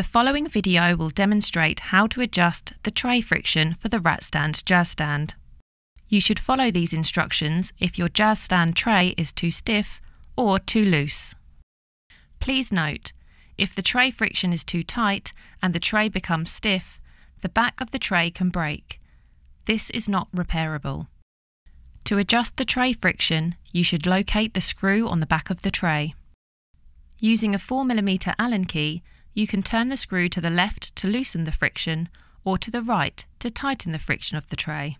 The following video will demonstrate how to adjust the tray friction for the Ratstand jazz stand. You should follow these instructions if your jazz stand tray is too stiff or too loose. Please note, if the tray friction is too tight and the tray becomes stiff, the back of the tray can break. This is not repairable. To adjust the tray friction, you should locate the screw on the back of the tray. Using a 4mm Allen key, you can turn the screw to the left to loosen the friction or to the right to tighten the friction of the tray.